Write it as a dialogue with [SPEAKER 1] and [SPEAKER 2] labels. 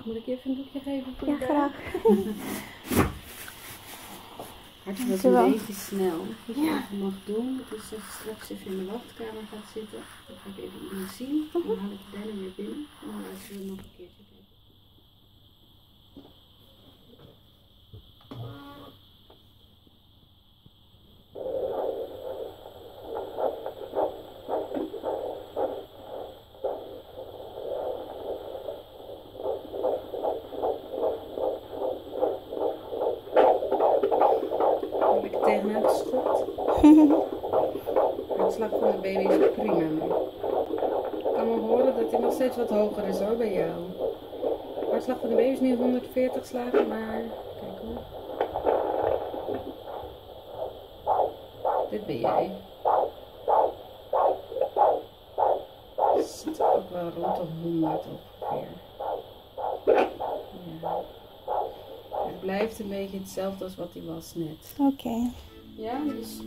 [SPEAKER 1] Ja,
[SPEAKER 2] Oh.
[SPEAKER 1] moet ik even een doekje geven voor
[SPEAKER 2] Ja,
[SPEAKER 1] je buik?
[SPEAKER 2] graag.
[SPEAKER 1] Hartje was
[SPEAKER 2] je
[SPEAKER 1] een
[SPEAKER 2] wel.
[SPEAKER 1] beetje snel. Wat je
[SPEAKER 2] Ja.
[SPEAKER 1] even mag doen, is dat je straks even in de wachtkamer gaat zitten. Dan ga ik even zien. Dan haal ik de bellen weer binnen. En dan luisteren we nog een keertje. kijken. Heb ik er tegenaan geschopt? Hartslag van de baby is prima nu. Ik kan wel horen dat hij nog steeds wat hoger is hoor bij jou. Hartslag van de baby is nu 140 slagen, maar kijk hoor. Dit ben jij. Zit ook wel rond de 100 ongeveer. Ja. Het blijft een beetje hetzelfde als wat hij was net.
[SPEAKER 2] Oké.
[SPEAKER 1] Ja, dus